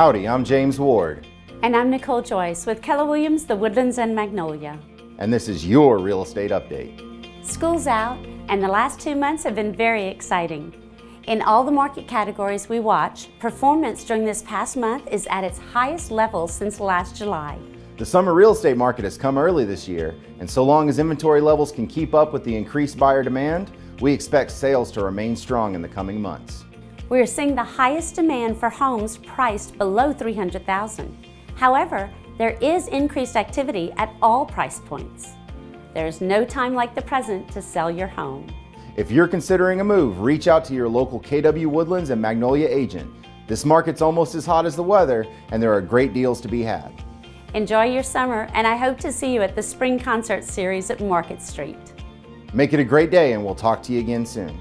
Howdy, I'm James Ward. And I'm Nicole Joyce with Keller Williams, The Woodlands, and Magnolia. And this is your real estate update. School's out, and the last two months have been very exciting. In all the market categories we watch, performance during this past month is at its highest level since last July. The summer real estate market has come early this year, and so long as inventory levels can keep up with the increased buyer demand, we expect sales to remain strong in the coming months. We are seeing the highest demand for homes priced below 300,000. However, there is increased activity at all price points. There is no time like the present to sell your home. If you're considering a move, reach out to your local KW Woodlands and Magnolia agent. This market's almost as hot as the weather, and there are great deals to be had. Enjoy your summer, and I hope to see you at the Spring Concert Series at Market Street. Make it a great day, and we'll talk to you again soon.